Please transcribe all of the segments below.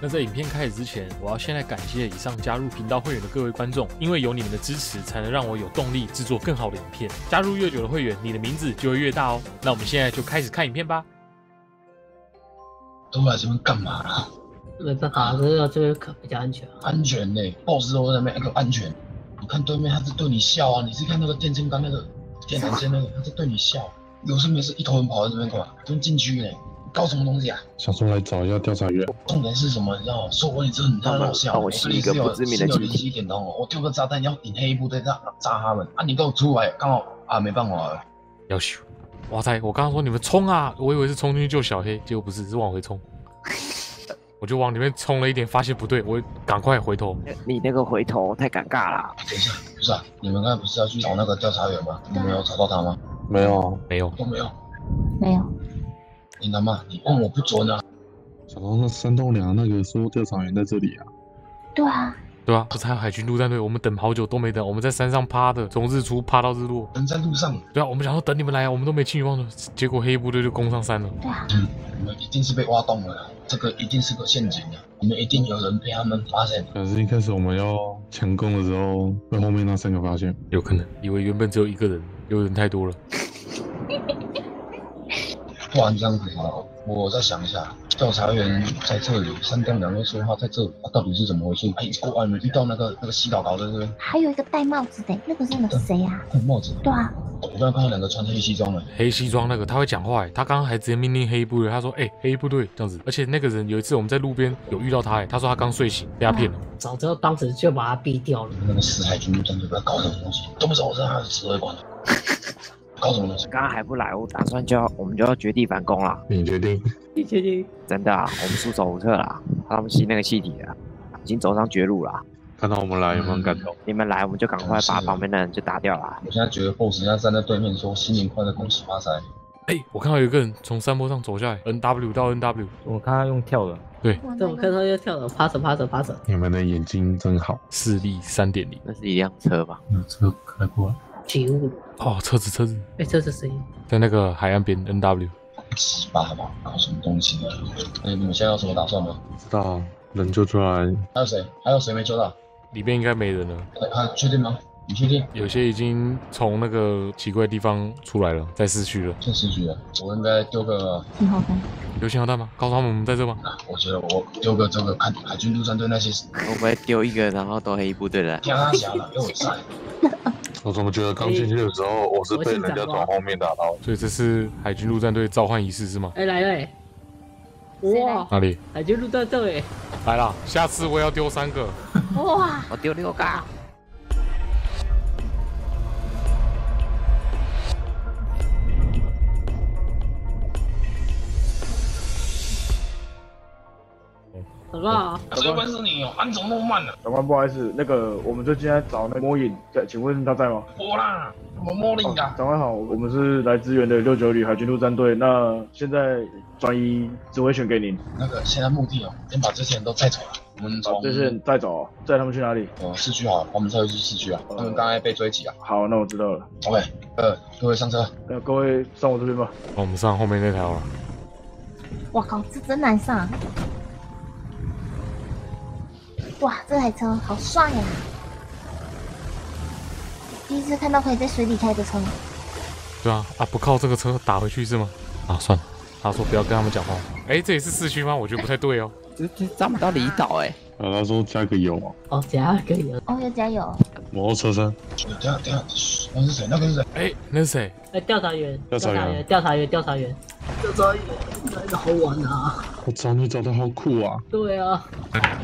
那在影片开始之前，我要先来感谢以上加入频道会员的各位观众，因为有你们的支持，才能让我有动力制作更好的影片。加入越久的会员，你的名字就会越大哦。那我们现在就开始看影片吧。都来这边干嘛啦？没办法，这个这个可比较安全啊。安全呢、BOSS 都在那边，那个安全。你看对面他是对你笑啊，你是看那个电线杆那个电缆线那个，他在对你笑。有事没事一头人跑在这边干嘛？这边禁区呢，搞什么东西啊？想说来找一下调查员，重点是什么？你知道吗？说我也真的很太搞笑。帮我是一个不知名的有灵犀点通哦，我丢个炸弹要引黑部队炸炸他们啊！你给我出来，刚好啊，没办法了。要求，哇塞！我刚刚说你们冲啊，我以为是冲进去救小黑，结果不是，是往回冲。我就往里面冲了一点，发现不对，我赶快回头。你那个回头太尴尬了。等一下，不是啊，你们刚才不是要去找那个调查员吗？你们有找到他吗？没有啊？没有，都没有。没有，你他妈，你问我不准啊！想到那山东梁那个说调查员在这里啊，对啊，对啊，不是还有海军陆战队？我们等好久都没等，我们在山上趴的，从日出趴到日落。人在路上，对啊，我们想说等你们来啊，我们都没轻举妄动，结果黑衣部队就攻上山了。对啊，嗯，你们一定是被挖洞了啦，这个一定是个陷阱啊！你们一定有人被他们发现。可是一开始我们要强攻的时候，被后面那三个发现。有可能，以为原本只有一个人，有人太多了。不然这样子啊，我再想一下，调查员在这里，山东两位说话在这里，啊、到底是怎么回事？哎，过外面遇到那个那个洗澡搞的这个还有一个戴帽子的，那个是那个谁啊？戴帽子，对啊，我刚刚看到两个穿黑西装的，黑西装那个他会讲话欸，他刚刚还直接命令黑衣部队，他说：“哎、黑衣部队这样子。”而且那个人有一次我们在路边有遇到他，哎，他说他刚睡醒，被他骗了。早知道当时就把他毙掉了。那个死海军陆战队在搞什么东西？都不知道我是他的指挥官，搞什么东西？刚刚还不来，我打算就要我们就要绝地反攻了。你决定？你决定？真的啊，我们束手无策了，他们吸那个气体了，已经走上绝路了。看到我们来有没有感动？你们来，我们就赶快把旁边的人就打掉了。我现在觉得 BOSS 现在站在对面说新年快乐，恭喜发财。哎、我看到有一个人从山坡上走下来，N W 到 N W，我看他用跳的，对，对，我看到又跳的，趴着趴着趴着，你们的眼睛真好。视力三点零。那是一辆车吧？有车开过来，起雾了。哦，车子车子哎，这是谁？在那个海岸边 N W。七八吧，搞什么东西呢？哎，你们现在有什么打算吗？不知道能救出来，还有谁？还有谁没救到？里面应该没人了，还，啊，确定吗？你确定？有些已经从那个奇怪的地方出来了，在市区了。在市区了，我应该丢个，信号弹。有信号弹吗？告诉他们我们在这吗？啊我觉得我丢个这个看海军陆战队那些我不会丢一个，然后都黑衣部队的人？天他侠了，有我在。我怎么觉得刚进去的时候，我是被人家从后面打到的？所以这是海军陆战队召唤仪式是吗？哎，来了哎！谁来哇，哪里？海军陆战队来了，下次我要丢三个。哇，我丢六个。好不好？这关是你哦，啊，你怎么那么慢呢？长官不好意思，那个我们最近在找那个魔影，在，请问他在吗？我啦，我摸你的。长官好，我们是来支援的六九旅海军陆战队，那现在转移指挥权给您，那个现在目的哦，先把这些人都带走了。我们从把这些人带走哦，载他们去哪里？呃市区好，我们车回去市区啊。他们刚才被追击啊。好，那我知道了。OK，呃，各位上车。那各位上我这边吧。那我们上后面那条了。哇靠，这真难上。哇，这台车好帅呀、第一次看到可以在水里开的车。对啊，啊不靠这个车打回去是吗？啊算了，他说不要跟他们讲话。哎，这也是市区吗？我觉得不太对哦。这这咱们到离岛哎，啊，他说加个油啊，哦，加可以了。哦，要加油。摩托车上等一下，等一下，嘘那是谁？那个是谁？哎，那是谁？哎，调查员，调查员调查员，调查员，调查员，来的好晚啊！我找你找的好酷啊！对啊，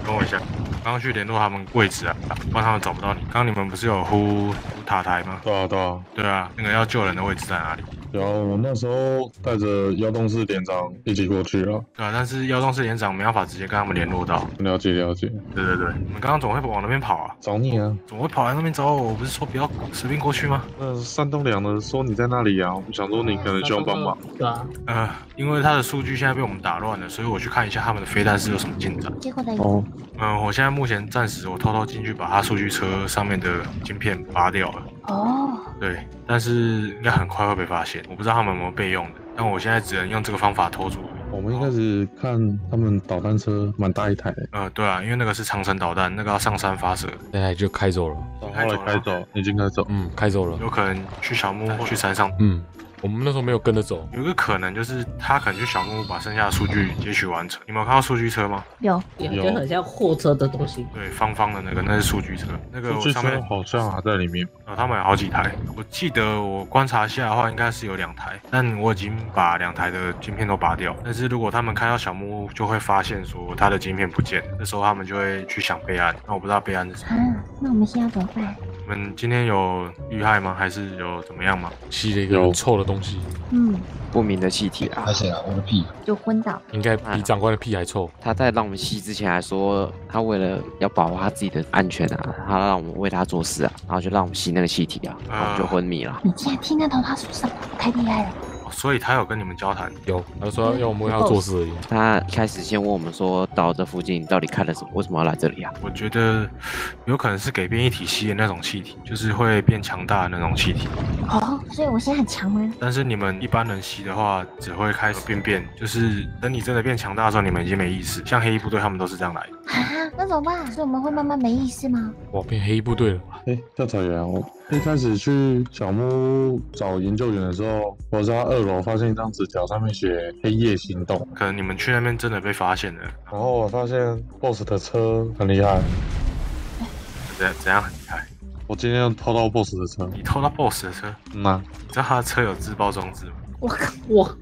等我一下，刚刚去联络他们位置啊，不然他们找不到你。刚刚你们不是有呼呼塔台吗？对啊对啊，对啊，那个要救人的位置在哪里？然后我那时候带着幺洞四连长一起过去了，对啊，但是幺洞四连长没办法直接跟他们联络到。了解了解，对对对，你们刚刚怎么会往那边跑啊？找你啊。怎么会跑来那边找我？我不是说不要随便过去吗？那山东两的说你在那里啊，我想说你可能需要帮忙。对啊，呃，因为他的数据现在被我们打乱了，所以我去看一下他们的飞弹是有什么进展。结果呢？哦，嗯、我现在目前暂时我偷偷进去把他数据车上面的晶片拔掉了。哦，对，但是应该很快会被发现，我不知道他们有没有备用的，但我现在只能用这个方法拖住。我们一开始看他们导弹车蛮大一台的，呃，对啊，因为那个是长城导弹，那个要上山发射，那台就开走了。后来开走，已经开走。嗯，开走了。有可能去小木屋或去山上。嗯，我们那时候没有跟着走。有一个可能就是他可能去小木屋把剩下的数据截取完成。你们有看到数据车吗？有，有，就很像货车的东西。对，方方的那个那是数据车，那个数据车好像还在里面。呃，他们有好几台，我记得我观察下的话，应该是有两台，但我已经把两台的晶片都拔掉。但是如果他们看到小木屋，就会发现说他的晶片不见，那时候他们就会去想备案。那我不知道备案是什么。啊，那我们现在怎么办？你们今天有遇害吗？还是有怎么样吗？吸了一个臭的东西，嗯，不明的气体啊。而且啊？我的屁！就昏倒。应该比长官的屁还臭。他在让我们吸之前还说，他为了要保护他自己的安全啊，他让我们为他做事啊，然后就让我们吸那个气体啊，然后我们就昏迷了。你竟然听得懂他说什么？太厉害了！所以他有跟你们交谈？有，他说要我们要做事而已。他一开始先问我们说，到这附近到底看了什么？为什么要来这里啊？我觉得有可能是给变异体吸的那种气体，就是会变强大的那种气体。哦，所以我现在很强吗？但是你们一般人吸的话，只会开始变变，就是等你真的变强大的时候，你们已经没意识。像黑衣部队他们都是这样来的。啊，那怎么办？所以我们会慢慢没意识吗？哇，变黑衣部队了。哎，调查员，我一开始去小木屋找研究员的时候，我在二楼发现一张纸条，上面写“黑夜行动”。可能你们去那边真的被发现了。然后我发现 BOSS 的车很厉害。怎怎样很厉害？我今天偷到 BOSS 的车。你偷到 BOSS 的车？嗯啊。你知道他的车有自爆装置吗？我靠！我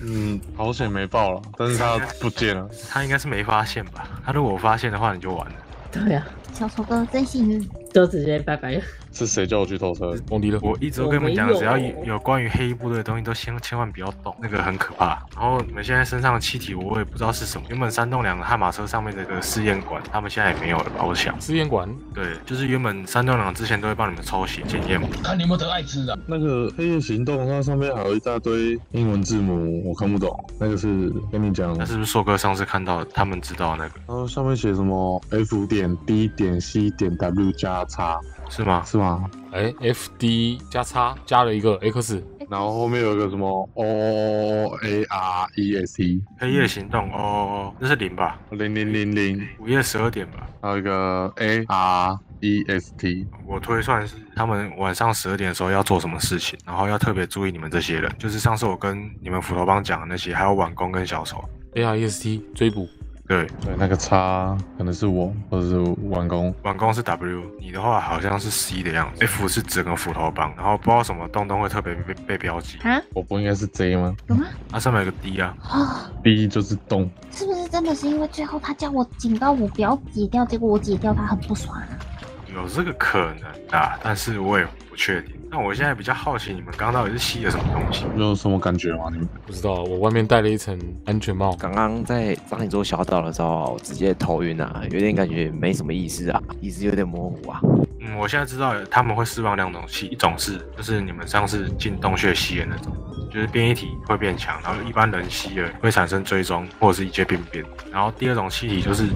嗯，好险没爆了，但是他不见了。他应该是没发现吧？他如果发现的话，你就完了。对呀，小丑哥真幸运，就直接拜拜。是谁叫我去偷车？蒙迪了。我一直都跟你们讲，只要有关于黑衣部队的东西，都先千万不要动，那个很可怕。然后你们现在身上的气体，我也不知道是什么。原本山洞两个悍马车上面这个试验管，他们现在也没有了吧？我想。试验管？对，就是原本山洞两之前都会帮你们抽血检验嘛。看你有没有得艾滋啊？那个黑夜行动，它上面还有一大堆英文字母，我看不懂。那个是跟你讲，那是不是硕哥上次看到他们知道那个？然后上面写什么 F 点 D 点 C 点 W 加叉。是吗？是吗？哎，F D 加叉加了一个 X，然后后面有一个什么 O A R E S T，黑夜行动哦，那是零吧？零零零零，午夜十二点吧？还有一个 A R E S T，我推算是他们晚上十二点的时候要做什么事情，然后要特别注意你们这些人，就是上次我跟你们斧头帮讲的那些，还有晚工跟小丑，A R E S T 追捕。对对，那个叉可能是我，或者是完工。完工是 W，你的话好像是 C 的样子。F 是整个斧头帮，然后不知道什么洞洞会特别被被标记。啊？我不应该是 J 吗？有吗？啊上面有个 D 啊。啊。B 就是洞。是不是真的是因为最后他叫我警告我不要解掉，结果我解掉他很不爽啊？有这个可能啊，但是我也不确定。那我现在比较好奇，你们刚刚到底是吸了什么东西？有什么感觉吗？你们不知道，我外面戴了一层安全帽。刚刚在上一座小岛的时候，直接头晕啊，有点感觉没什么意思啊，意识有点模糊啊。嗯，我现在知道他们会释放两种气，一种是就是你们上次进洞穴吸的那种，就是变异体会变强，然后一般人吸了会产生追踪或者是一些病变。然后第二种气体就是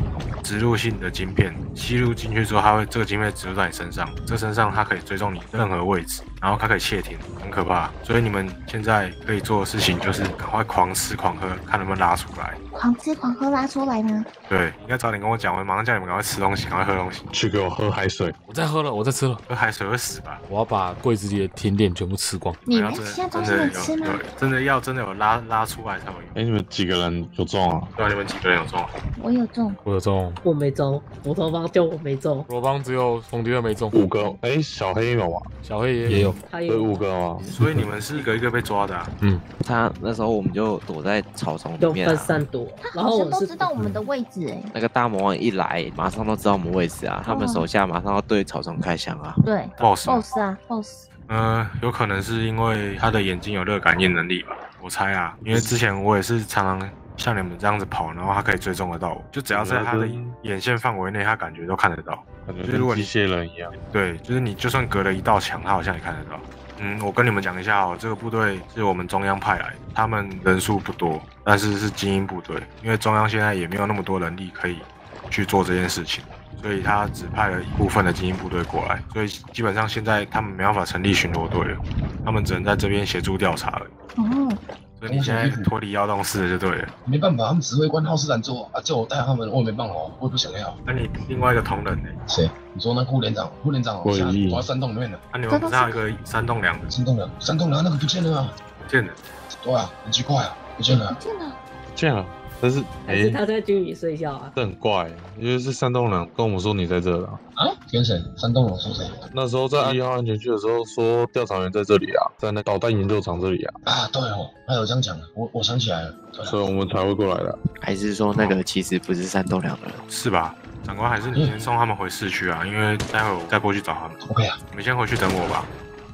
植入性的晶片，吸入进去之后，它会这个晶片植入在你身上，这身上它可以追踪你任何位置，然后它可以窃听，很可怕。所以你们现在可以做的事情就是赶快狂吃狂喝，看能不能拉出来。狂吃狂喝拉出来呢？对，应该早点跟我讲，我马上叫你们赶快吃东西，赶快喝东西。去给我喝海水，我在喝了，我在吃了。喝海水会死吧？我要把柜子里的甜点全部吃光。你们现在东西能吃吗？真的要真的有拉拉出来才有用。哎，你们几个人有中啊？对啊，你们几个人有中？啊我有中，我有中，我没中，我头帮就我没中，罗邦只有冯迪二没中，五个。哎，小黑有啊？小黑也也有，他有五个吗？所以你们是一个一个被抓的啊？嗯，他那时候我们就躲在草丛里面啊。分散躲，然后我是都知道我们的位置哎。那个大魔王一来，马上都知道我们位置啊，他们手下马上要对草丛开枪啊。对，boss，boss 啊，boss。呃，有可能是因为他的眼睛有热感应能力吧，我猜啊，因为之前我也是常常像你们这样子跑，然后他可以追踪得到我，就只要在他的眼线范围内，他感觉都看得到，感觉跟机械人一样。对，就是你就算隔了一道墙，他好像也看得到。嗯，我跟你们讲一下哦，这个部队是我们中央派来的，他们人数不多，但是是精英部队，因为中央现在也没有那么多人力可以去做这件事情。所以他只派了一部分的精英部队过来，所以基本上现在他们没办法成立巡逻队了，他们只能在这边协助调查了。哦，所以你现在脱离幺洞四就对了。没办法，他们指挥官好事懒做啊，叫我带他们，我也没办法，我也不想要。那你另外一个同仁呢？谁？你说那副连长？副连长我下意躲在山洞里面的。那、你们不是还有一个山洞两的？山洞了，山洞了，那个不见了啊！不见了。对啊，很奇怪啊，不见了。见了，这样，但是哎他在军里睡觉啊？这很怪，因为是山洞人跟我们说你在这了。啊？跟谁？山洞了说谁？那时候在一号安全区的时候说调查员在这里啊，在那导弹研究场这里啊，啊，对哦，他有这样讲，我我想起来了。所以我们才会过来的。还是说那个其实不是山洞两个人？是吧？长官，还是你先送他们回市区啊，因为待会我再过去找他们。OK 啊，你们先回去等我吧，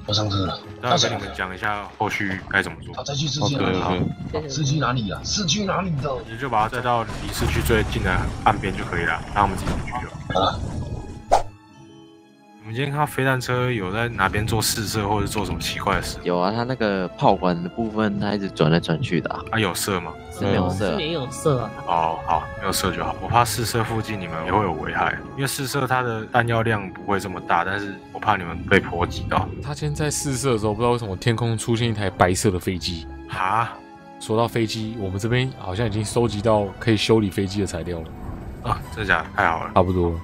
我上车了。待会跟你们讲一下后续该怎么做好，。再去市区哪里？OK，谢谢市区哪里啊？市区哪里的？你就把他带到离市区最近的岸边就可以了，让我们自己去就好。啊，今天看到飞弹车有在哪边做试射，或者做什么奇怪的事？有啊，它那个炮管的部分，它一直转来转去的、啊，啊，有射吗？是没有射没有射啊。哦，好，没有射就好。我怕试射附近你们也会有危害，因为试射它的弹药量不会这么大，但是我怕你们被波及到。他今天在试射的时候，不知道为什么天空出现一台白色的飞机。哈，说到飞机，我们这边好像已经收集到可以修理飞机的材料了，啊，真的假的？太好了。差不多了。